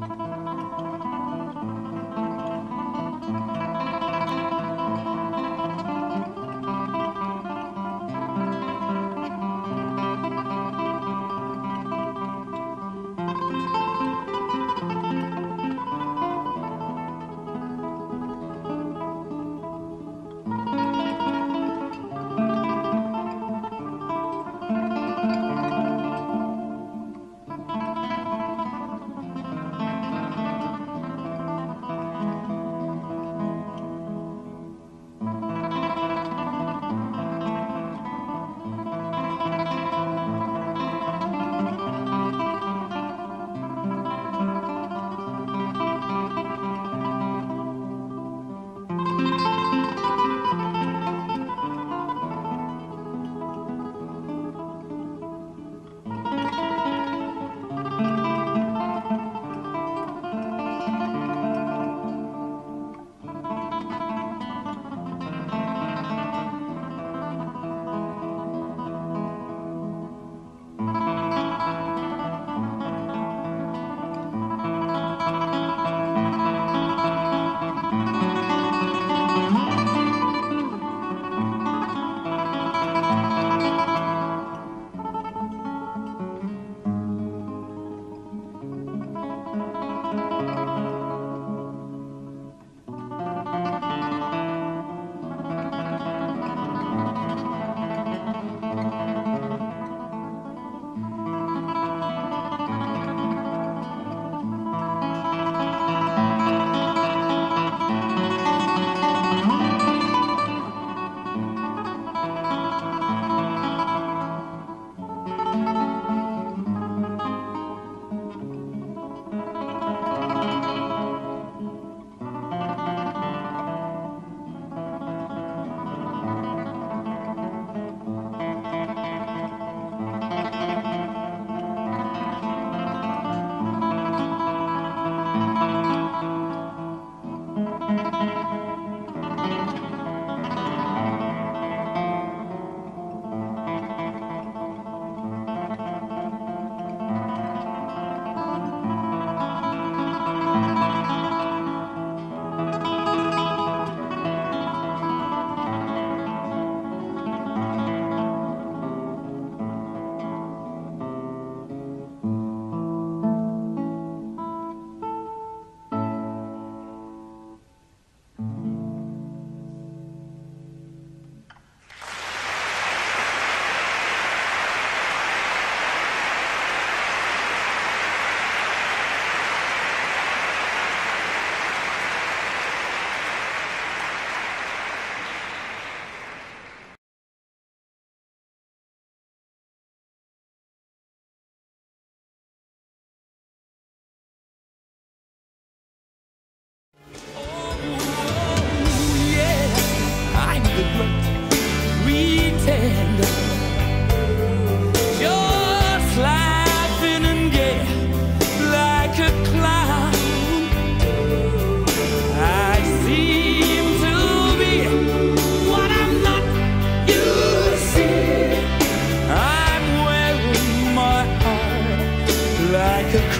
Just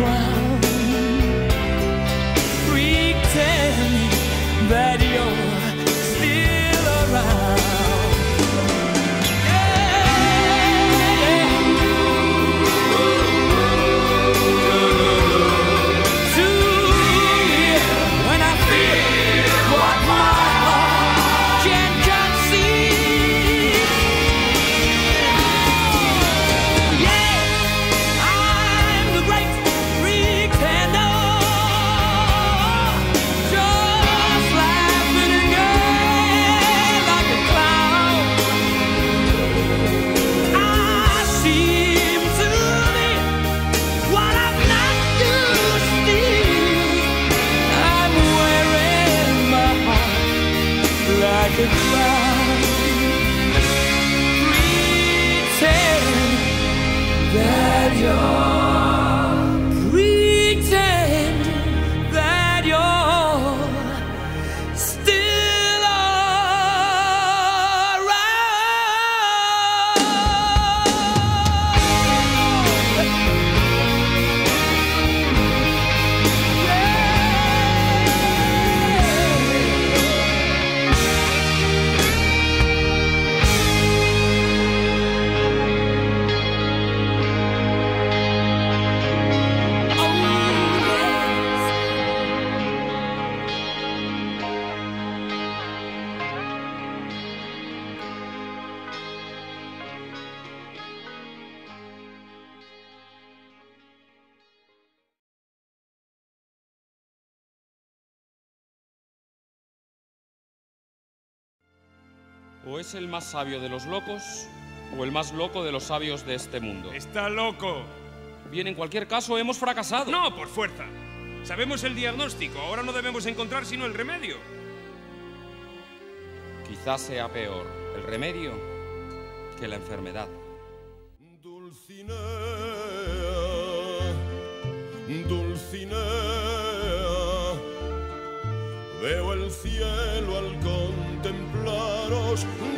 laughing to cry. O es el más sabio de los locos, o el más loco de los sabios de este mundo. Está loco. Bien, en cualquier caso, hemos fracasado. No, por fuerza. Sabemos el diagnóstico, ahora no debemos encontrar sino el remedio. Quizás sea peor el remedio que la enfermedad. Dulcinea,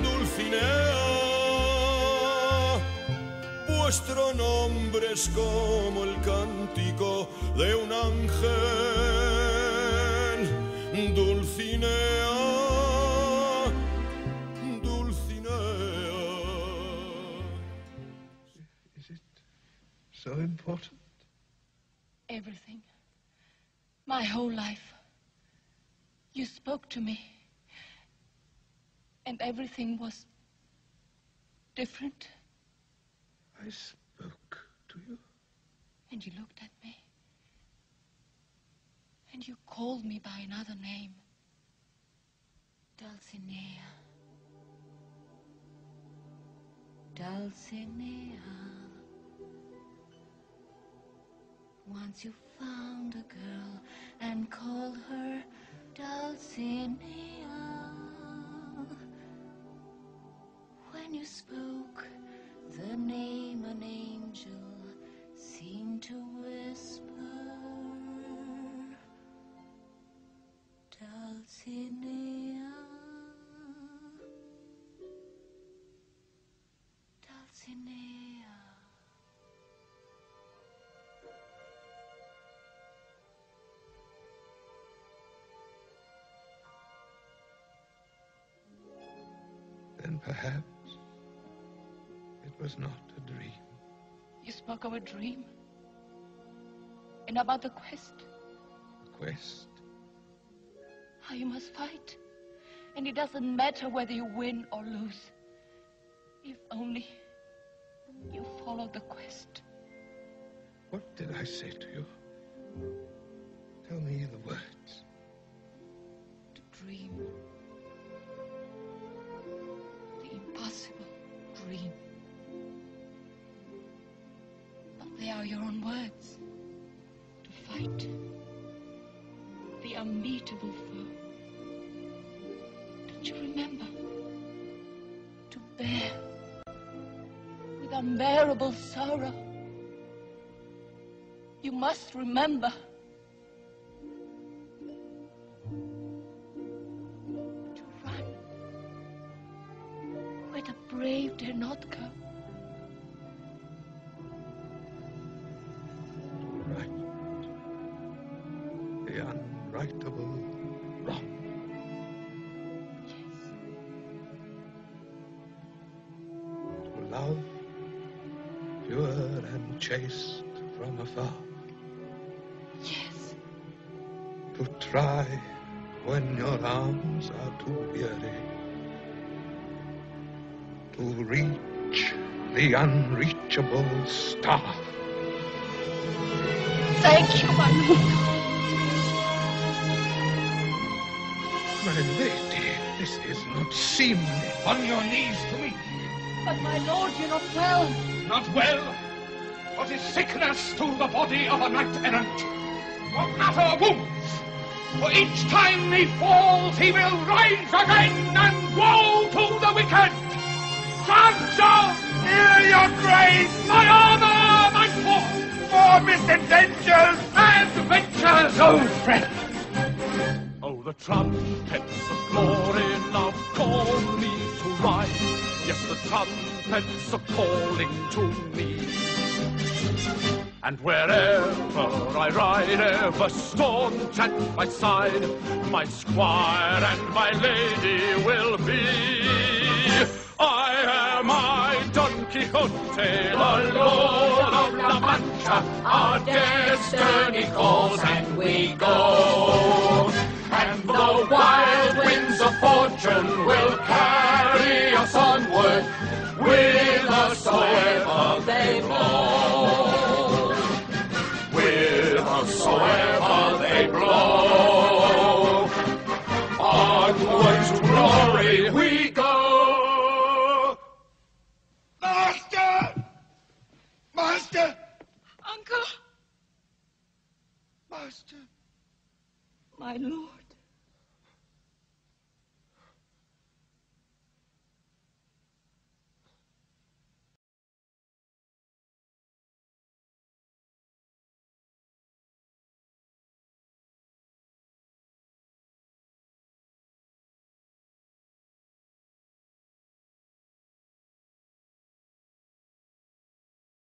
Dulcinea. Vuestro nombre es como el cántico de un ángel, Dulcinea, Dulcinea. Is it so important? Everything. My whole life. You spoke to me. And everything was different. I spoke to you. And you looked at me. And you called me by another name. Dulcinea. Dulcinea. Once you found a girl and called her Dulcinea. Spoke the name, an angel seemed to whisper. Dulcinea. Dulcinea. Then perhaps was not a dream. You spoke of a dream. And about the quest. The quest. How you must fight. And it doesn't matter whether you win or lose. If only you follow the quest. What did I say to you? Tell me the words. Are your own words. To fight. The unbeatable foe. Don't you remember? To bear. With unbearable sorrow. You must remember. The unrightable wrong. Yes. To love, pure and chaste from afar. Yes. To try when your arms are too weary. To reach the unreachable star. Thank you, my lord. My lady, this is not seemly. On your knees to me. But my lord, you're not well. Not well. What is sickness to the body of a knight errant? What matter wounds? For each time he falls, he will rise again, and woe to the wicked! Sancho! Here your grace! My armor, my force! More misadventures! Adventures, oh friend! Oh, the trumpets of glory now call me to ride. Yes, the trumpets are calling to me. And wherever I ride, ever staunch at my side, my squire and my lady will be. I am I, Don Quixote, the Lord of La Mancha. Our destiny calls and we go. And the wild winds of fortune will carry us onward, whithersoever they blow. Whithersoever